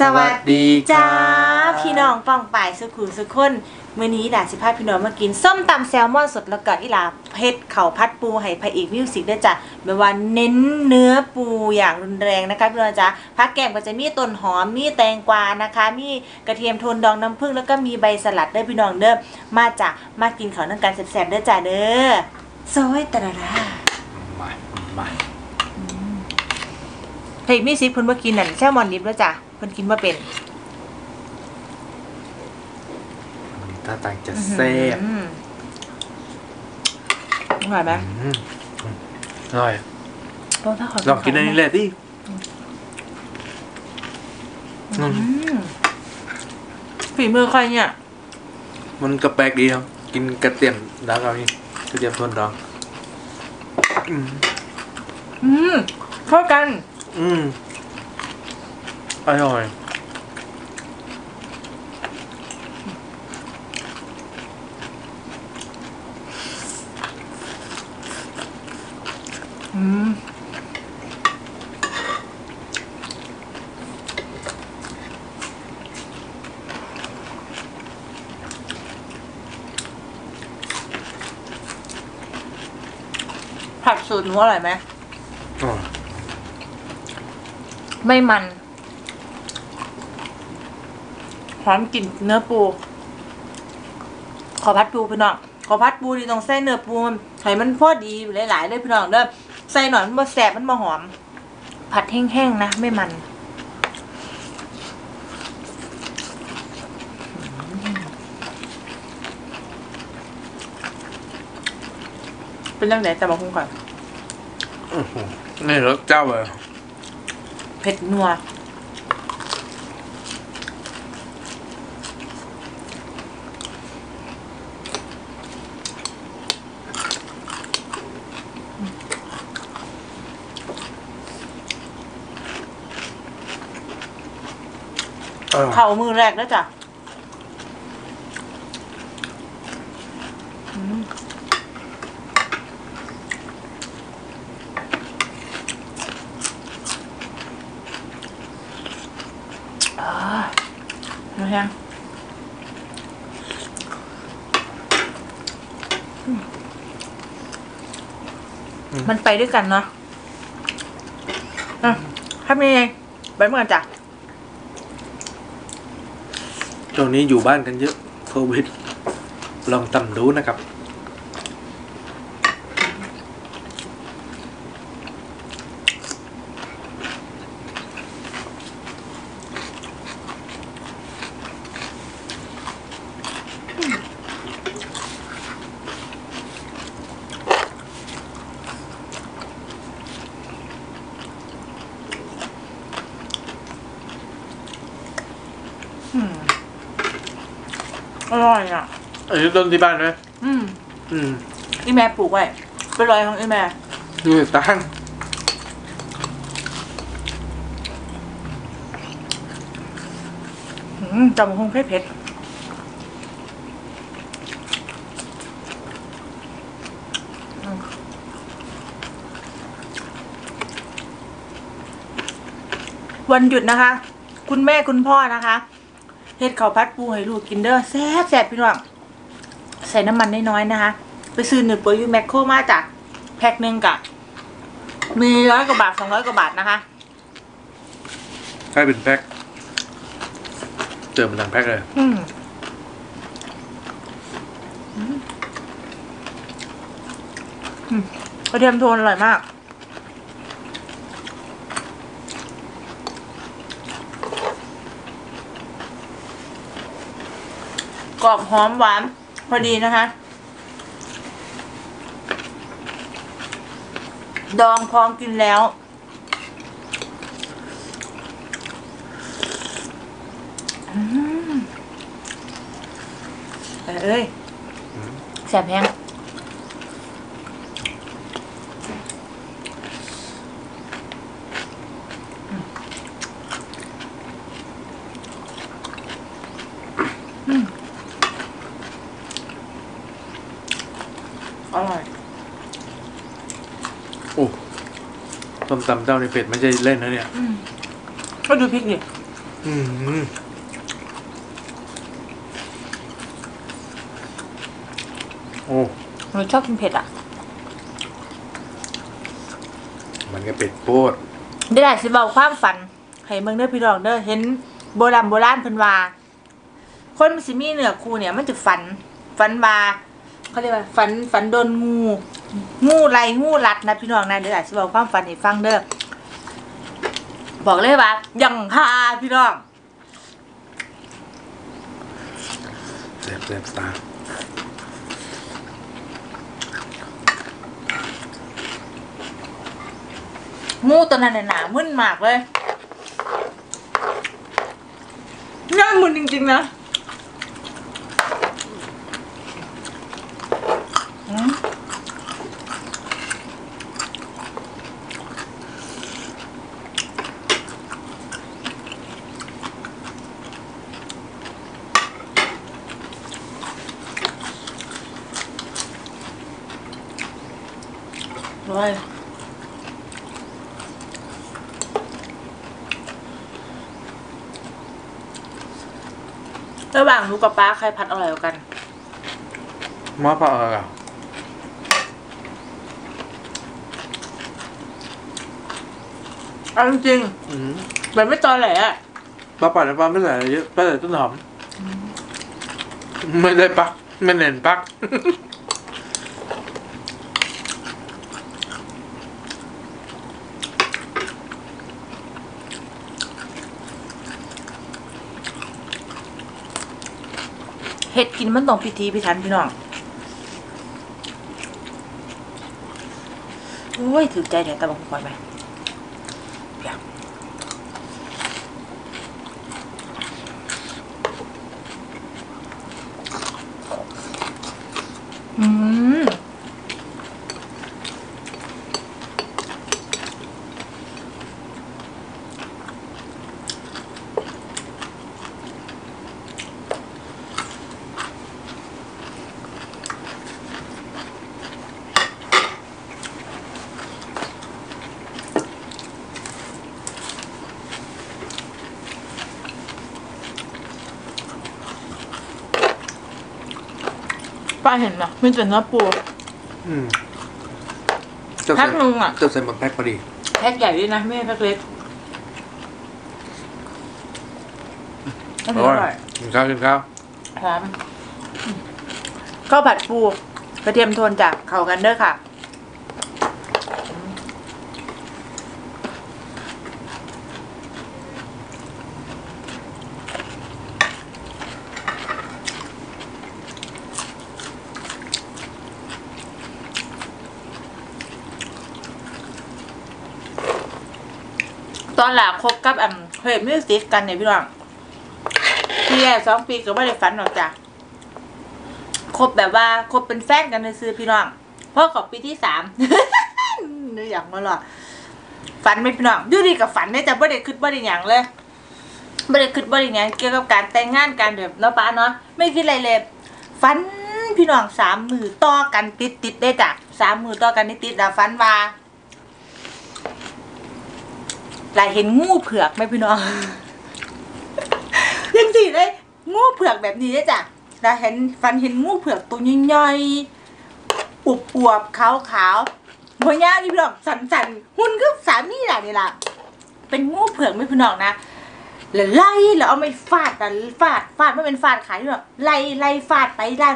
สวัสดีจ้าจ้าพี่น้องป้องป่ายสุขุมสุขคนมื้อนี้ดาสิพาพี่น้องมากิน ส้มตำแซลมอนสดแล้วก็อีหลาเผ็ดเข่าวพัดปูให้พระเอกมิวสิกด้วยจ้ะแบบว่าเน้นเนื้อปูอย่างรุนแรงนะคะพี่น้องจ้าพักแกงก็จะมีต้นหอมมีแตงกวานะคะ มีกระเทียมโทนดองน้ำผึ้งแล้วก็มีใบสลัดเด้อพี่น้องเด้อมาจ้ะมากินข้าวนั่งกันแซ่บๆเด้อจ้าเด้อซอยตะระรามามาพระเอก music เพิ่นบ่กินนั่นแซลมอนดิบแล้วจ้ะเพิ่นกินบ่เป็นถ้าต่างจะแซ่บอืมอร่อยไหมอืมอร่อยลองถ้าขอลองกินอันนี้เลยดิอืมอืมฝีมือใครเนี่ย มันก็แปลกดีครับ กินกระเทียมดาวเรานี่กระเทียมโทนดอง อืมอืมเข้ากัน อืม อร่อยอืมผัดสูตรหนูอร่อยไหมอ๋อไม่มัน หอมกลิ่นเนื้อปู ขอพัดปูพี่น้อง ขอพัดปูดีตรงใส่เนื้อปูมันให้มันพอดีหลายๆเลยพี่น้องเด้อใส่หน่อยมันบ่แสบมันบ่หอม ผัดแห้งๆนะ ไม่มันเป็นเรื่องไหนแต่มาคุ้งก่อนอื้อหือนี่รสเจ้าเลยเผ็ดนัว ร่อย เข่ามือแรกแล้วจ้ะอืมอ่าดูยังอืมมันไปด้วยกันเนาะอะทำยังไงไปเมื่อกันจ้ะ ช่วงนี้อยู่บ้านกันเยอะโควิด ลองตำดูนะครับอืม อร่อยอะ อันนี้ต้นที่บ้านไหมอืมอืมอีแม่ปลูกไว้เป็นรอยของอีแม่ดูตั้งอืมจำคงเผ็ดเผ็ดอืมวันหยุดนะคะ คุณแม่คุณพ่อนะคะ เฮ็ดข้าวพัดปูให้ลูกกินเด้อแซ่บแซ่บพี่น้องใส่น้ำมันน้อยๆนะคะ ไปซื้อหนึ่งเปอร์ยูแมคโครมาจากแพ็คหนึ่งกะมีร้อยกว่าบาทสองร้อยกว่าบาทนะคะให้เป็นแพ็คเติมเป็นหลังแพ็คเลยอืมอืมอืมกระเทียมโทนอร่อยมาก กรอบหอมหวาน พอดีนะคะ ดองพร้อมกินแล้วอืมเอ้ยเอ้ยแสบแห้งอืมอร่อย โอ้ต้มตำเจ้าในเป็ดไม่ใช่เล่นนะเนี่ย อืมก็ดูพริกดิอืมโอ้ หนูชอบกินเผ็ดอะมันก็เป็ดโพดได้ได้สิเบาความฝันให้เมืองเด้อพี่น้องเด้อเห็นโบราณโบราณเพิ่นว่า คนมันสิมีเนื้อคู่เนี่ยมันจะฝัน ฝันว่าเขาเรียกว่าฝันฝันโดนงู งูไรงูรัดนะพี่น้องนะเดี๋ยวอาจจะบอกความฝันให้ฟังเด้อ บอกเลยว่ายังฮาพี่น้องแซ่บแซ่บตางูตัวนั้นน่ะหนามึนมากเลยน่ามึนจริงๆนะ หว่างหนูกับป้าใครพัดอร่อยกว่ากัน มาปะอะไรอะเอาจริงอืมๆแบบไม่ตอแหลอะปลาปัดปลาไม่ใส่อะไรเยอะปลาใส่ต้นหอม ไม่ได้ปัก ไม่เน้นปัก ห็ดกินมันต้องพิธีพิถันพี่น้องโอ้ยถือใจแต่ตะบังคอยไหมเดี๋ยวอืม ป้าเห็นนะมันเป็นเนื้อปู อืมเจ้าแพ็ใส่คนึงอะเจ้าใส่หมดแพ็คพอดี แพ็คใหญ่ด้วยนะไม่ใช่แพ็คเล็กออร่ร่ออยยกินข้าวกินข้าวหอมข้าวผัดปูกระเทียมโทนจากเขากันเด้อค่ะ ตอนหลัง คบกับอ่ำเฮ้ยมิวสิกกันเนี่ยพี่น้องปีแรกสองปีก็ไม่ได้ฝันหรอกจ้ะคบแบบว่าคบเป็นแฟนกันในซื้อพี่น้องเพราะของปีที่สามนึกอย่างมาหรอฝันไม่พี่น้องอยูดีกับฝันเนี่ยจะไม่ได้คิดไม่ได้อย่างเลยไม่ได้คิดไม่ได้อย่างเกี่ยวกับการแต่งงานการแบบเนาะป้าเนาะไม่คิดอะไรเลยฝันพี่น้องสามมือต่อกันติดติดได้จ้ะสามมือต่อกันติดติดๆแล้วฝันว่า หลายเห็นงูเผือกไหมพี่น้องยังสิเลยงูเผือกแบบนี้เลยจ้ะแลาเห็นฟันเห็นงูเผือกตัวใหญ่ๆอุบอวบขาวขาวๆบ่ย่านี่พี่น้องสันสันหุ่นก็สามีแหละนี่ล่ะเป็นงูเผือกไหม่พี่น้องนะแล้วไล่แล้วเอาไม่ฟาดกันฟาดฟาดไม่เป็นฟาดขายพี่น้องไล่ไล่ฟาดไปไล่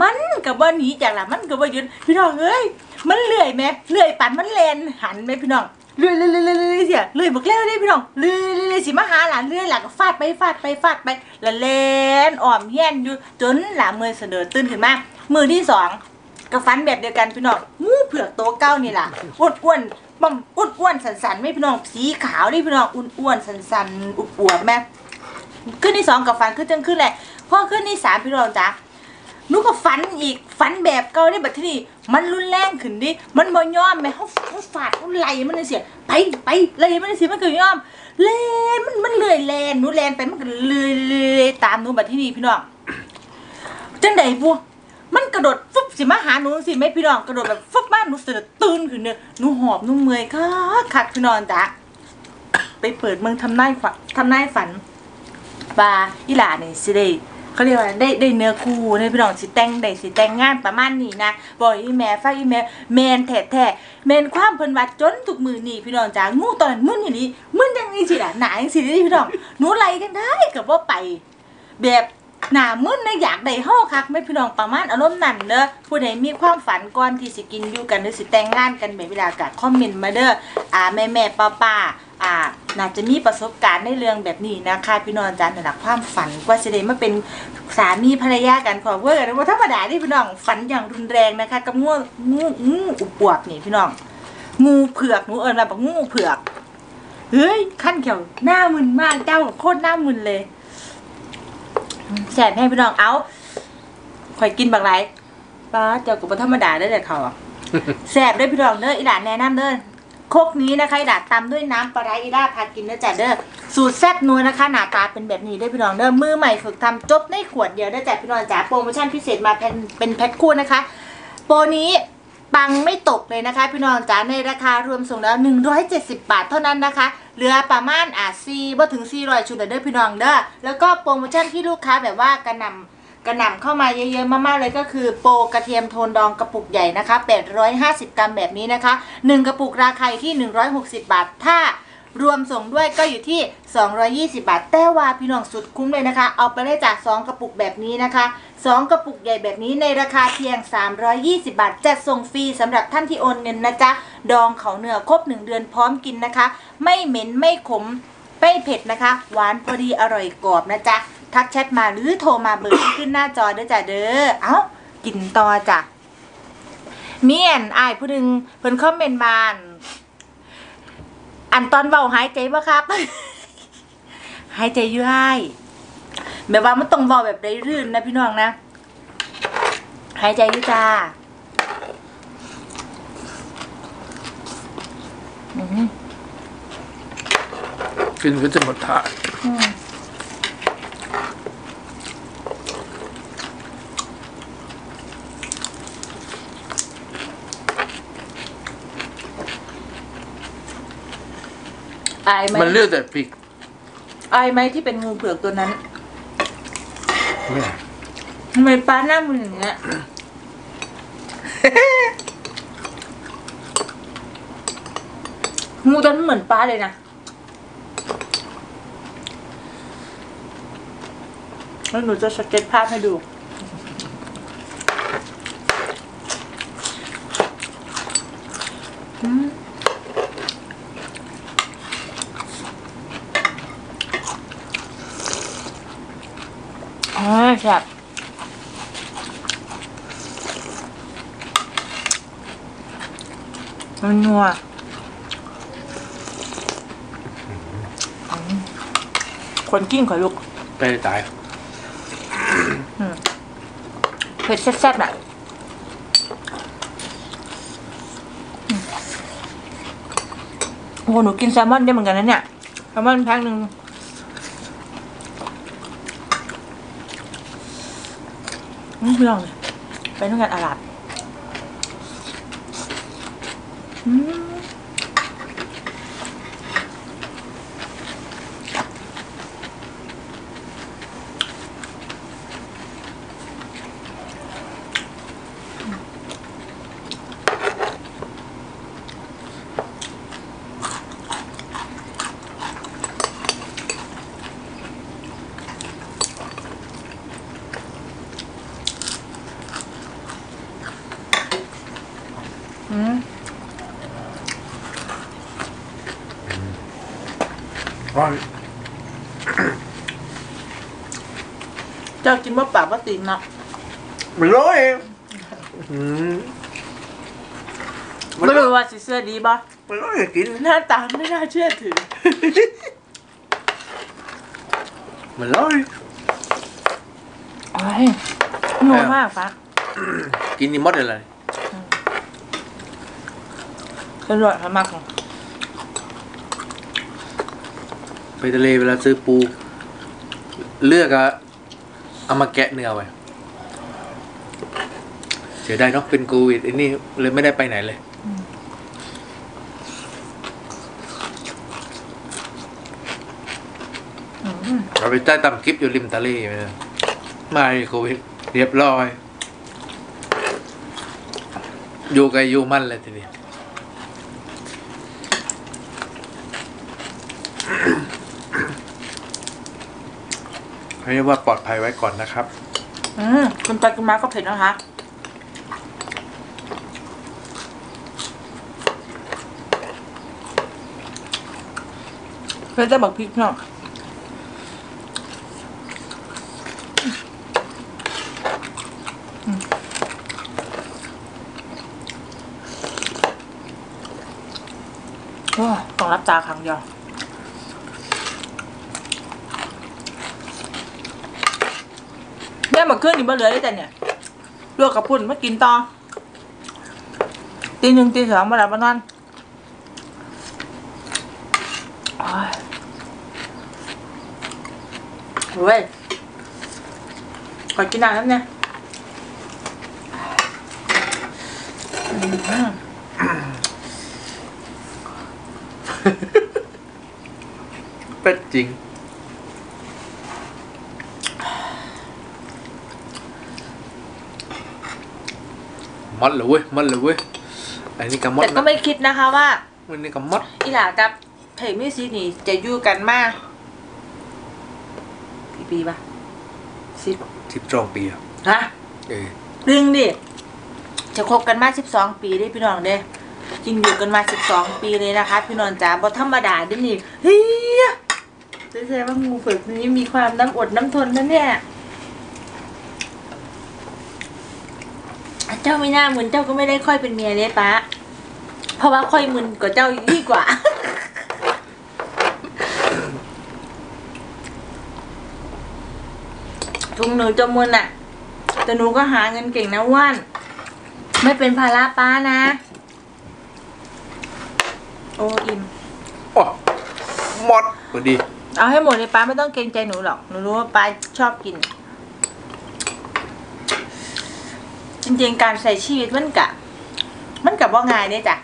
มันกับว่าหนีจากล่ะมันกับว่ายุดพี่น้องเอ้ยมันเลื่อยไหมเลื่อยปันมันแลนหันไหมพี่น้อง เลื่อยเลื่อยเลื่อยเลื่อยเลื่อยเสียเลื่อยบกแล้วได้พี่น้องเลื่อยเลื่อยสิมาหาหลานเลื่อยหลานก็ฟาดไปฟาดไปฟาดไปล้วเล่นอ่อมเฮียนอยู่จนหลานมือเสนอตื่นขึ้นมามือที่สองก็ฟันแบบเดียวกันพี่น้องงูเผือกโตเก้านี่ล่ะอ้วนอ้วนๆบ่มอ้วนอ้วนๆสันสันๆไม่พี่น้องสีขาวนี่พี่น้องอ้วนอ้วนๆสันสันๆอุบอวบๆแม่ขึ้นที่สองกับฟันขึ้นจังขึ้นแหละพอขึ้นที่สามพี่น้องจ้ะ หนูก็ฝันอีกฝันแบบเก่าได้บัดที่นี้มันรุนแรงขึ้นดิมันบ่ยอมแม่เขาเขาฟาดเขาไล่มันเลยเสียไปไปไล่มันเลยเสียมันก็ยอมเลนมันมันเลื่อยแลนหนูแลนไปมันก็เลื่อยเลื่อยตามหนูบัดที่นี้พี่น้องจังไดบัวมันกระโดดฟึบสิมาหาหนูสิแม่พี่น้องกระโดดแบบฟึบมาหนูเสือตื่นขึ้นเนี่ยหนูหอบหนูเมื่อยคักคักพี่น้องจ้ะไปเปิดเมืองทำนายฝันทำนายฝันปลาอีหลานี่สิได้ เขาเรียกว่าได้ได้เนื้อคู่ในพี่น้องสิแต่งได้สิแต่งงานประมาณนี้นะบอยอีแม่ฟังอีแม่แมนแท้แท้ๆแมนความเพิ่นว่าจนทุกมือนี่พี่น้องจ๋างูตอนนั้นมึนอย่างนี้มึนยังนี้สิล่ะหนาจังสิได้พี่น้องหนูไล่กันได้ก็บ่ไป แบบ หนามึนนะอยากได้เฮาคักแม่พี่น้องประมาณอารมณ์นั้นเด้อผู้ใดมีความฝันก่อนที่สิกินอยู่กันหรือสิแต่งงานกันแบบเวลากะคอมเมนต์มาเด้ออ่าแม่แม่ป้าป้าอ่าน่าจะมีประสบการณ์ในเรื่องแบบนี้นะคะพี่น้องจ้าหลักความฝันกว่าจะได้มาเป็นสามีภรรยากันขอเพื่อกันว่าธรรมดาที่พี่น้องฝันอย่างรุนแรงนะคะกับงูงูงูอุปวกนี่พี่น้องงูเผือกหนูเอิญมาบอกงูเผือกเฮ้ยขั้นเขียวหน้ามึนมากเจ้าโคตรหน้ามึนเลย แสบให้พี่น้องเอาข่อยกินบักไรป้าเจ้ากับธรรมดาได้อแต่เขาอะแสบได้อพี่น้องเด้ออีหลานแนะนำเด้อครกนี้นะคะอีหลานตำด้วยน้ำปลาไหลอีหลาพากินเด้อจ้ะเด้อสูตรแซ่บนัวนะคะหน้าตาเป็นแบบนี้ได้อพี่น้องเด้อมือใหม่ฝึกทำจบในขวดเดียวได้อจ้ะพี่น้องจ๋าโปรโมชั่นพิเศษมาเป็นเป็นแพ็คคู่นะคะ โปรนี้ ปังไม่ตกเลยนะคะ พี่น้องจ๋าในราคารวมส่งแล้ว 170 บาทเท่านั้นนะคะ เหลือประมาณอะซีบ่ถึง400ชุดเด้อพี่น้องเด้อแล้วก็โปรโมชั่นที่ลูกค้าแบบว่ากระนำกระนำเข้ามาเยอะๆมากๆเลยก็คือโปรกระเทียมโทนดองกระปุกใหญ่นะคะ 850 กรัมแบบนี้นะคะ 1 กระปุกราคาอยู่ที่ 160 บาทถ้า รวมส่งด้วยก็อยู่ที่ 220 บาท แต่ว่าพี่น้องสุดคุ้มเลยนะคะ เอาไปได้จาก 2 กระปุกแบบนี้นะคะ 2 กระปุกใหญ่แบบนี้ในราคาเพียง 320 บาทจัดส่งฟรีสำหรับท่านที่โอนเงินนะจ๊ะ ดองเขาเนื้อครบ 1 เดือนพร้อมกินนะคะ ไม่เหม็นไม่ขมไม่เผ็ดนะคะ หวานพอดีอร่อยกรอบนะจ๊ะ ทักแชทมาหรือโทรมาเบอร์ที่ขึ้นหน้าจอเด้อจ้ะเด้อ เอ้ากินต่อจ้ะเมีอันอายผู้หนึงเพิ่นคอมเมนต์มา อันตอนเบาหายใจบ่ครับ หายใจอยู่ไห้แบบว่ามันต้องเบาแบบได้รื่นนะพี่น้องนะ หายใจอยู่จ้าอืมกินก็จะหมดถาด อืมอายไหมมันเลือกแต่พริกอายไหมที่เป็นงูเผือกตัวนั้นไม่ทำไมป้าหน้ามืออย่างเงี้ยงูตัวนั้นเหมือนป้าเลยนะแล้วหนูจะสเก็ตภาพให้ดูอืมอ๋อ แซ่บมันนัวอืมคนกิ้งขอลูกไปตายเผ็ดแซ่บๆน่ะอืมโอ้โหหนูกินแซลมอนได้เหมือนกันนะเนี่ยแซลมอนแพ็คหนึ่ง อืมลองเลยไปนู่นกันอาหรัดอืม ร้อนเจ้ากินว่าปากว่าตีนเนาะมันร้อนเองอืมมันไม่ร้อนรู้ว่าสิเสื้อดีบ่มันร้อนอย่ากินหน้าตาไม่น่าเชื่อถือมันร้อนโอ้ยนัวมากฟักกินนี่หมดเลยอร่อยมากของ ไป ทะเลเวลาซื้อปู เลือกอะเอามาแกะเนื้อไว้เสียดายเนาะเป็นโควิดไอ้นี่เลยไม่ได้ไปไหนเลย เราไปใต้ตำคลิปอยู่ริมทะเลไปเลยมาโควิดเรียบร้อย อยู่ไกลอยู่มั่นเลยทีเดียว เรียกว่าปลอดภัยไว้ก่อนนะครับ อืมคุณไปคุณมาก็เผ็ดนะคะ เพื่อจะบักพริกเนาะอืมโอ้ยต้องรับตาครั้งเดียว แม่มาขึ้นนี่บ่เหลือได้แต่เนี่ยลวกกับปุ่นมากินต่อตีหนึ่งตีสองมาหลับมานอนเว้ยขอกินน้ำแล้วเนี่ยเป็ดจริง มัดเลยเว้ยมัดเลยเว้ยอันนี้ก็มัดแต่ก็นะไม่คิดนะคะว่าอันนี้ก็มัดอีหลากับเพลงมิวสิกนี่จะอยู่กันมากี่ปีปะสิบสิบสองปีอะฮะเออดึงดิจะคบกันมาสิบสองปีได้พี่น้องเด้จริงอยู่กันมาสิบสองปีเลยนะคะ พี่น้องจ๋าบ่ธรรมดาเด้นี่เฮียแสดงว่างูเผือกนี้มีความน้ำอดน้ำทนนะเนี่ย เจ้าไม่น่ามึนเจ้าก็ไม่ได้ค่อยเป็นเมียเลยปะเพราะว่าค่อยมึนกว่าเจ้ายิ่งกว่า ทุงหนูจะมึนอะ แต่หนูก็หาเงินเก่งนะว่าน ไม่เป็นภาระป้านะ โอ้อิมโอ้มัดพอดี เอาให้หมดเลยป้าไม่ต้องเกรงใจหนูหรอก หนูรู้ว่าป้าชอบกิน จริงๆการใส่ชีวิตมันกะ มันกับว่าง่ายเนี่ยจ้ะ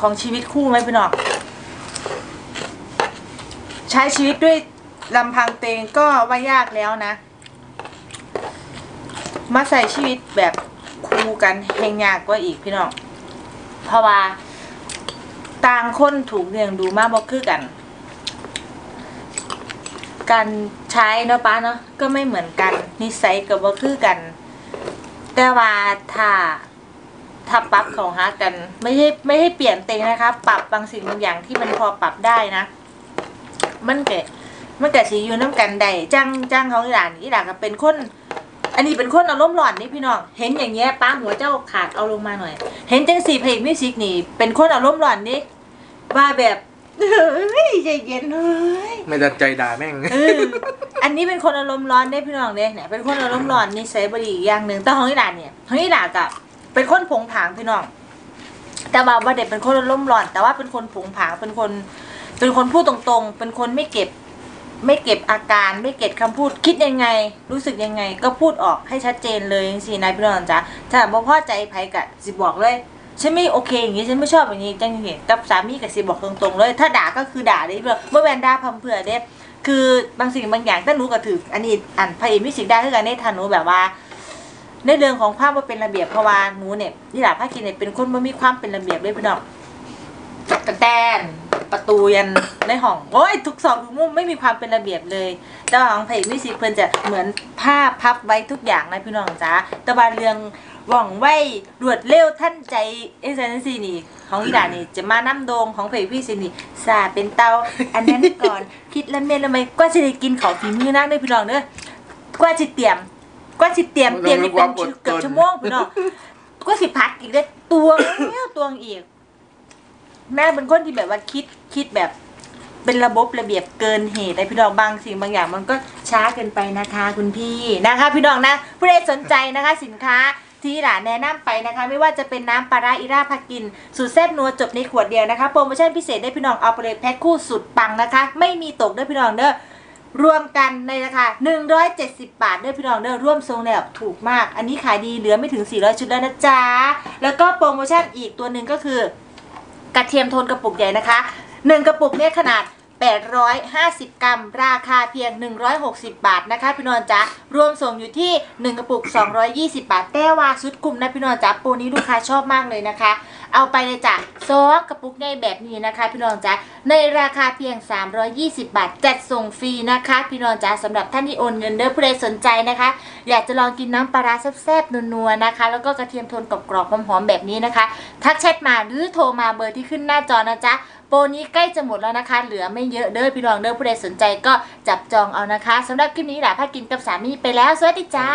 ของชีวิตคู่ไหมพี่น้องใช้ชีวิตด้วยลำพังเตงก็ว่ายากแล้วนะ มาใส่ชีวิตแบบคู่กันแหงยากกว่าอีกพี่น้องเพราะว่าต่างคนถูกเลี้ยงดูมากบอกคือกัน การ ใช้เนาะป้าเนาะก็ไม่เหมือนกัน นิสัยก็บ่คือกัน แต่ว่าถ้าถ้าปรับเขาหากัน ไม่ใช่ไม่ให้เปลี่ยนเต็งนะคะ ปรับบางสิ่งบางอย่างที่มันพอปรับได้นะ มันเกะมันเกะสีอยู่น้ำกันได้จ้างจ้างเขาอีหลานอีหลานก็เป็นคน อันนี้เป็นคนอารมณ์ร้อนนี่พี่น้อง เห็นอย่างเงี้ยป้าหัวเจ้าขาดเอาลงมาหน่อย เห็นจังสีเพลงมิวสิกนี่ เป็นคนอารมณ์ร้อนนี่ว่าแบบ เฮ้ยใจเย็นเฮ้ยไม่ตัดใจด่าแม่ง เอออันนี้เป็นคนอารมณ์ร้อนได้พี่น้องเด้เนี่ย เป็นคนอารมณ์ร้อนนิสัยบดีอีกอย่างหนึ่งแต่ของอีหลานเนี่ยของอีหลานกับเป็นคนผงผางพี่น้อง แต่ว่าบ่ได้เป็นคนอารมณ์ร้อน แต่ว่าเป็นคนผงผางเป็นคน เป็นคนพูดตรงๆ เป็นคนไม่เก็บ ไม่เก็บอาการไม่เก็บคำพูดคิดยังไง รู้สึกยังไง ก็พูดออกให้ชัดเจนเลยสินายพี่น้องจ๋าถ้าบ่พอใจไผกะสิบอกเลย ฉันไม่โอเคอย่างนี้ฉันไม่ชอบอย่างนี้จังเห็นกับสามีกับสิบอกตรงๆเลย ถ้าด่าก็คือด่าได้เพื่อเมื่อแวนด่าพำเพื่อเด้คือบางสิ่งบางอย่างถ้าหนูก็ถืออันนี้อันพระเอกมิสิกได้คือกันในทันหนูแบบว่า ในเรื่องของภาพว่าเป็นระเบียบเพราะว่าหนูเนี่ยนี่แหละภาคกินเนี่ยเป็นคนไม่มีความเป็นระเบียบเลยพี่น้องกระแตนประตูยันในห้องโอ้ยทุกซอกทุกมุมไม่มีความเป็นระเบียบเลย แต่ว่าของเพจมิสิกเพิ่นจะเหมือนผ้าพับไว้ทุกอย่างนะพี่น้องจ้าแต่ว่าเรื่อง ว่องไวรวดเร็วท่านใจเอเซนซีนี่ ของอีดานี่จะมาน้ำโดงของเพจพี่สินี่ซาเป็นเตาอันนั้นก่อน คิดแล้วเมนแล้วไหมกว่าจะได้กินของฝีมือนักเด้อพี่น้องเด้อกว่าจะเตรียมกว่าจะเตรียมเตรียมนี่เป็นเกือบชั่วโมงพี่น้องกว่าสิพักอีกได้อตวงแล้วตวงอีก แม่เป็นคนที่แบบว่าคิดคิดแบบเป็นระบบระเบียบเกินเหตุแต่พี่น้องบางสิ่งบางอย่างมันก็ช้าเกินไปนะคะ คุณพี่นะคะ พี่น้องนะผู้ใดสนใจนะคะ สินค้า ที่หลานแนะนำไปนะคะ ไม่ว่าจะเป็นน้ำปลาร้าอิราพากินสูตรแซ่บนัวจบในขวดเดียวนะคะ โปรโมชั่นพิเศษได้พี่น้องเอาไปเลยแพ็คคู่สุดปังนะคะ ไม่มีตกด้วยพี่น้องเด้อรวมกันในราคา 170 บาทด้วยพี่น้องเด้อร่วมทรงแล้วถูกมาก อันนี้ขายดีเหลือไม่ถึง 400 ชุดแล้วนะจ๊ะ แล้วก็โปรโมชั่นอีกตัวหนึ่งก็คือ กระเทียมโทนกระปุกใหญ่นะคะหนึ่งกระปุกเนี่ยขนาด 850 กรัม ราคาเพียง 160 บาทนะคะพี่น้องจ๊ะรวมส่งอยู่ที่ 1 กระปุก 220 บาท แต่ว่าสุดคุ้มนะพี่น้องจ๊ะปรนี้ลูกค้าชอบมากเลยนะคะ เอาไปเลยจ้ะซองกระปุกใหญ่แบบนี้นะคะ พี่น้องจ๊ะในราคาเพียง 320 บาท จัดส่งฟรีนะคะ พี่น้องจ๊ะสำหรับท่านที่โอนเงินเด้อผู้ใดสนใจนะคะ อยากจะลองกินน้ำปลาร้าแซ่บๆนัวๆนะคะ แล้วก็กระเทียมโทนกรอบๆหอมๆแบบนี้นะคะทักแชทมาหรือโทรมาเบอร์ที่ขึ้นหน้าจอนะจ๊ะ โปรนี้ใกล้จะหมดแล้วนะคะ เหลือไม่เยอะเด้อพี่น้องเด้อผู้ใดสนใจก็จับจองเอานะคะสำหรับคลิปนี้หลาพากินกับสามีไปแล้วสวัสดีจ้า